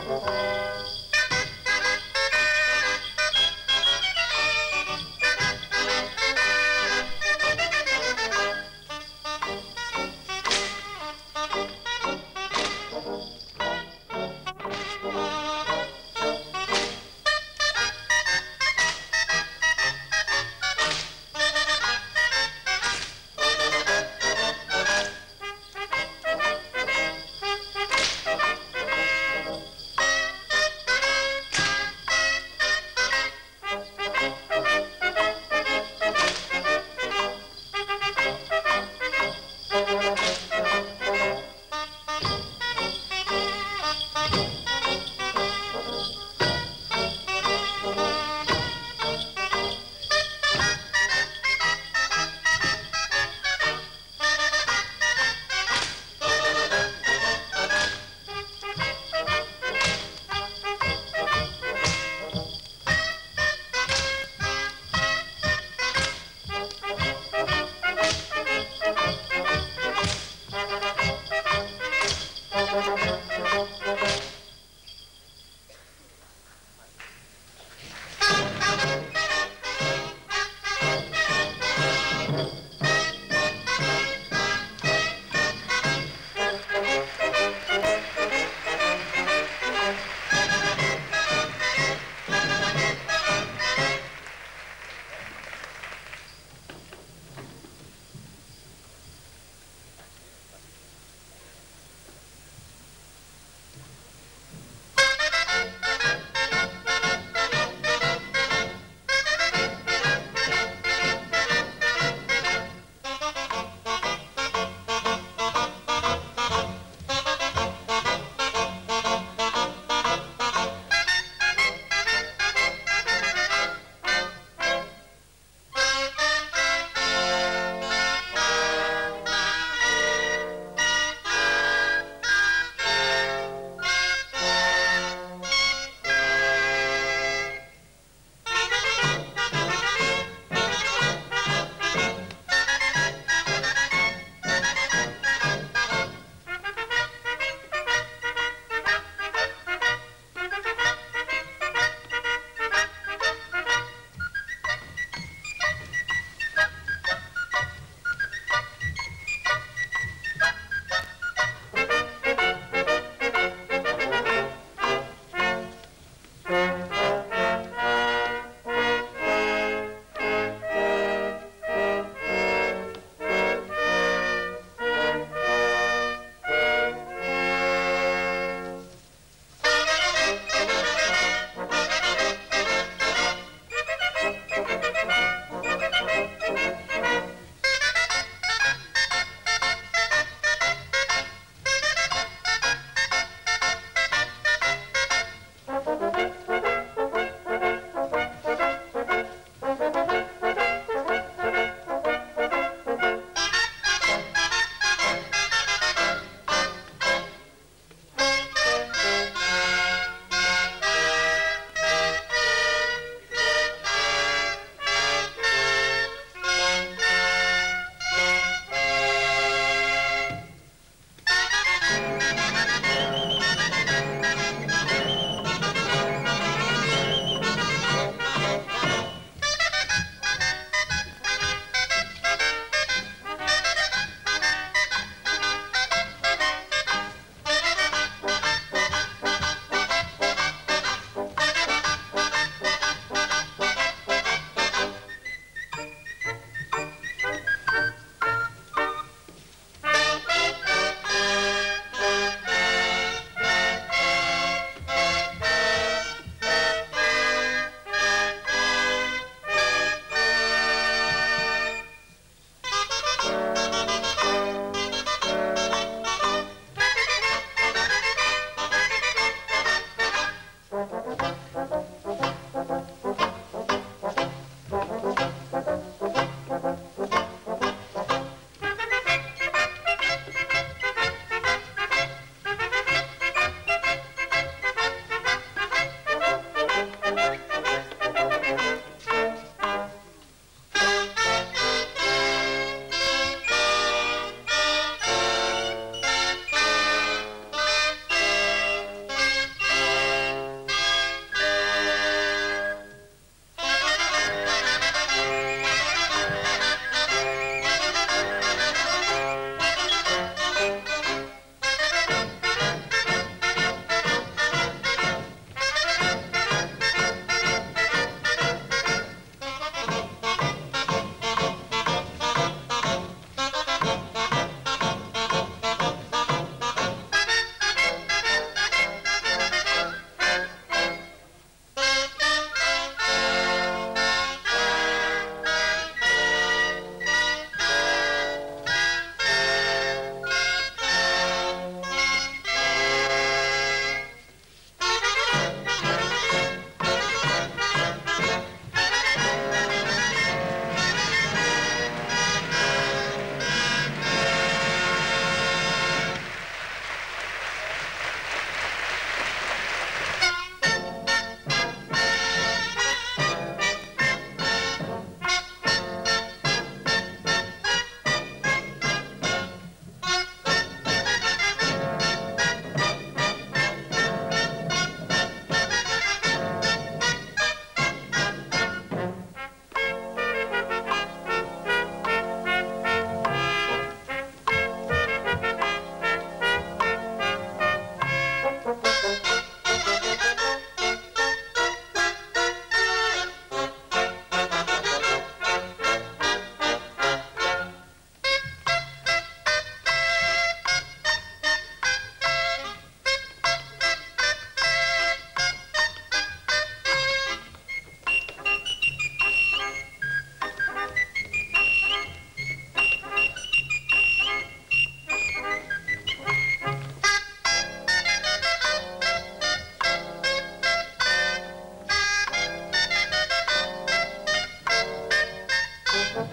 Thank uhum. you.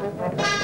Thank you.